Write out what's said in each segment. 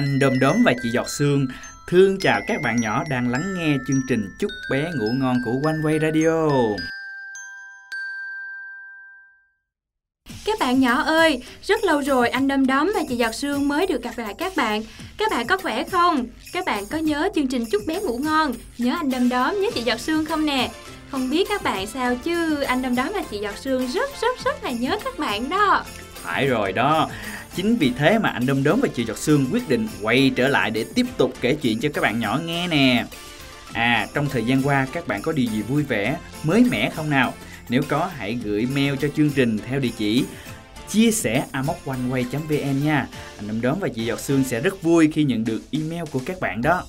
Anh Đom Đóm và chị Giọt Sương thương chào các bạn nhỏ đang lắng nghe chương trình Chúc bé ngủ ngon của One Way Radio. Các bạn nhỏ ơi, rất lâu rồi anh Đom Đóm và chị Giọt Sương mới được gặp lại các bạn. Các bạn có khỏe không? Các bạn có nhớ chương trình Chúc bé ngủ ngon, nhớ anh Đom Đóm, nhớ chị Giọt Sương không nè? Không biết các bạn sao chứ anh Đom Đóm và chị Giọt Sương rất rất rất là nhớ các bạn đó. Phải rồi đó. Chính vì thế mà anh Đom Đóm và chị Giọt Sương quyết định quay trở lại để tiếp tục kể chuyện cho các bạn nhỏ nghe nè. À, trong thời gian qua các bạn có điều gì vui vẻ, mới mẻ không nào? Nếu có hãy gửi mail cho chương trình theo địa chỉ chia sẻ amoconeway.vn nha. Anh Đom Đóm và chị Giọt Sương sẽ rất vui khi nhận được email của các bạn đó.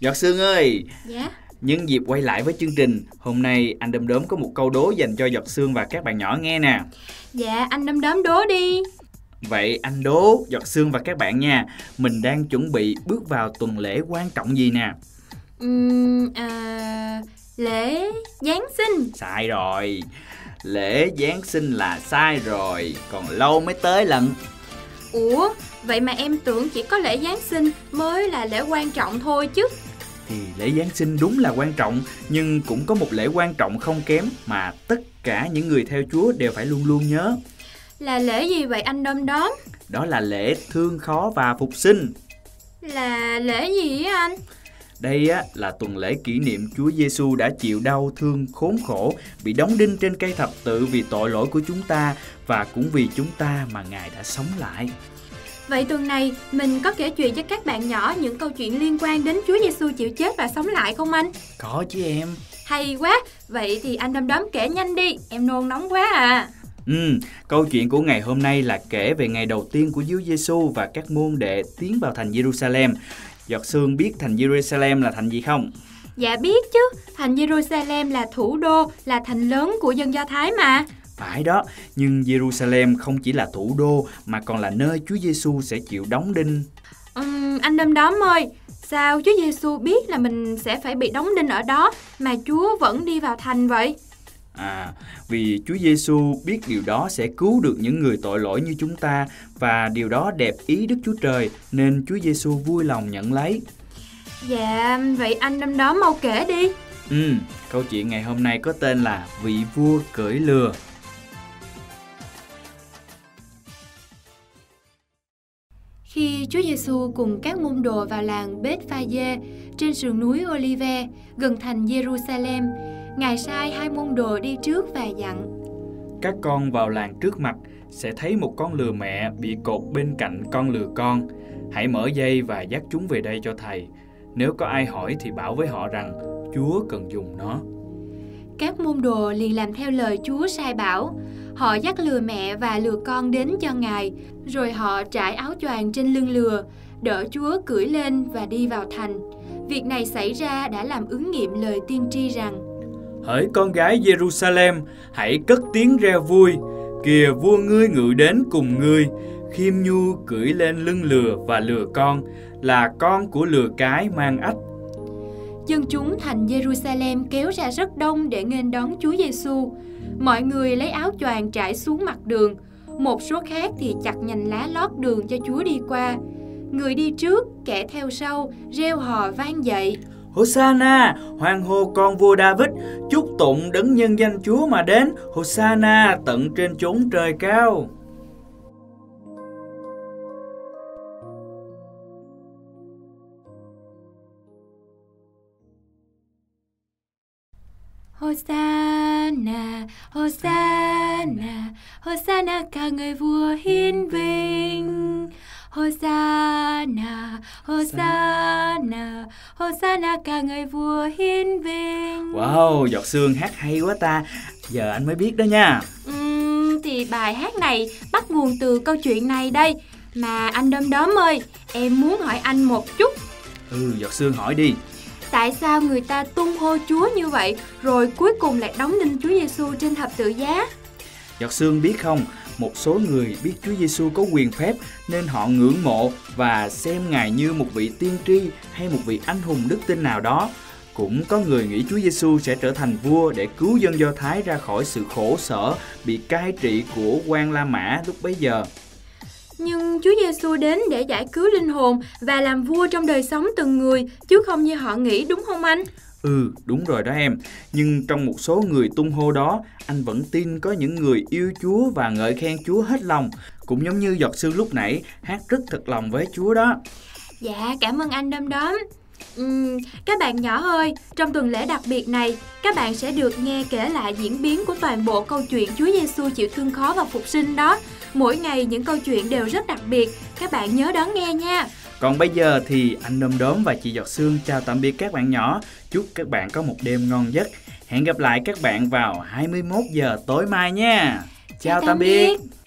Giọt Sương ơi, Dạ. nhân dịp quay lại với chương trình, hôm nay anh Đom Đóm có một câu đố dành cho Giọt Sương và các bạn nhỏ nghe nè. Dạ, anh Đom Đóm đố đi. Vậy anh đố Giọt Sương và các bạn nha, mình đang chuẩn bị bước vào tuần lễ quan trọng gì nè? Uhm, à, lễ Giáng sinh. Sai rồi. Lễ Giáng sinh là sai rồi, còn lâu mới tới lận. Ủa, vậy mà em tưởng chỉ có lễ Giáng sinh mới là lễ quan trọng thôi chứ. Thì lễ Giáng sinh đúng là quan trọng, nhưng cũng có một lễ quan trọng không kém mà tất cả những người theo Chúa đều phải luôn luôn nhớ. Là lễ gì vậy anh Đom Đóm? Đó là lễ thương khó và phục sinh. Là lễ gì á anh? Đây á, là tuần lễ kỷ niệm Chúa Giêsu đã chịu đau thương khốn khổ, bị đóng đinh trên cây thập tự vì tội lỗi của chúng ta và cũng vì chúng ta mà Ngài đã sống lại. Vậy tuần này mình có kể chuyện cho các bạn nhỏ những câu chuyện liên quan đến Chúa Giêsu chịu chết và sống lại không anh? Có chứ em. Hay quá, vậy thì anh Đom Đóm kể nhanh đi, em nôn nóng quá à. Ừ, câu chuyện của ngày hôm nay là kể về ngày đầu tiên của Chúa Giêsu và các môn đệ tiến vào thành Jerusalem. Giọt Sương biết thành Jerusalem là thành gì không? Dạ biết chứ, thành Jerusalem là thủ đô, là thành lớn của dân Do Thái mà. Phải đó, nhưng Jerusalem không chỉ là thủ đô mà còn là nơi Chúa Giêsu sẽ chịu đóng đinh. Ừm, anh Đom Đóm ơi, sao Chúa Giêsu biết là mình sẽ phải bị đóng đinh ở đó mà Chúa vẫn đi vào thành vậy? À, vì Chúa Giêsu biết điều đó sẽ cứu được những người tội lỗi như chúng ta và điều đó đẹp ý Đức Chúa Trời nên Chúa Giêsu vui lòng nhận lấy. Dạ, vậy anh Đom Đóm mau kể đi. Ừ, câu chuyện ngày hôm nay có tên là Vị vua cưỡi lừa. Giêsu cùng các môn đồ vào làng Bethphage trên sườn núi Olive gần thành Jerusalem, Ngài sai hai môn đồ đi trước và dặn: Các con vào làng trước mặt sẽ thấy một con lừa mẹ bị cột bên cạnh con lừa con. Hãy mở dây và dắt chúng về đây cho thầy. Nếu có ai hỏi thì bảo với họ rằng Chúa cần dùng nó. Các môn đồ liền làm theo lời Chúa sai bảo. Họ dắt lừa mẹ và lừa con đến cho Ngài, rồi họ trải áo choàng trên lưng lừa, đỡ Chúa cưỡi lên và đi vào thành. Việc này xảy ra đã làm ứng nghiệm lời tiên tri rằng Hỡi con gái Jerusalem, hãy cất tiếng reo vui. Kìa vua ngươi ngự đến cùng ngươi, khiêm nhu cưỡi lên lưng lừa và lừa con, là con của lừa cái mang ách. Dân chúng thành Jerusalem kéo ra rất đông để nghênh đón Chúa Giêsu. Mọi người lấy áo choàng trải xuống mặt đường, một số khác thì chặt nhành lá lót đường cho Chúa đi qua. Người đi trước, kẻ theo sau, reo hò vang dậy. Hosanna, hoàng hô con vua David, chúc tụng đấng nhân danh Chúa mà đến, Hosanna tận trên chốn trời cao. Hosanna, Hosanna, Hosanna ca người vua hiến vinh. Hosanna, Hosanna, Hosanna ca người vua hiến vinh. Wow, giọt sương hát hay quá ta, giờ anh mới biết đó nha. Ừm, thì bài hát này bắt nguồn từ câu chuyện này đây. Mà anh Đom Đóm ơi, em muốn hỏi anh một chút. Ừ, giọt sương hỏi đi. Tại sao người ta tung hô Chúa như vậy rồi cuối cùng lại đóng đinh Chúa Giêsu trên thập tự giá? Giọt sương biết không, một số người biết Chúa Giêsu có quyền phép nên họ ngưỡng mộ và xem Ngài như một vị tiên tri hay một vị anh hùng đức tin nào đó. Cũng có người nghĩ Chúa Giêsu sẽ trở thành vua để cứu dân Do Thái ra khỏi sự khổ sở bị cai trị của quan La Mã lúc bấy giờ. Nhưng Chúa Giêsu đến để giải cứu linh hồn và làm vua trong đời sống từng người, chứ không như họ nghĩ đúng không anh? Ừ, đúng rồi đó em. Nhưng trong một số người tung hô đó, anh vẫn tin có những người yêu Chúa và ngợi khen Chúa hết lòng. Cũng giống như giọt sương lúc nãy, hát rất thật lòng với Chúa đó. Dạ, cảm ơn anh đâm đóm. Uhm, các bạn nhỏ ơi, trong tuần lễ đặc biệt này, các bạn sẽ được nghe kể lại diễn biến của toàn bộ câu chuyện Chúa Giêsu chịu thương khó và phục sinh đó. Mỗi ngày những câu chuyện đều rất đặc biệt, các bạn nhớ đón nghe nha. Còn bây giờ thì anh Đom Đóm và chị Giọt Sương chào tạm biệt các bạn nhỏ. Chúc các bạn có một đêm ngon giấc. Hẹn gặp lại các bạn vào 21 giờ tối mai nha. Chào, chào tạm biệt. biệt.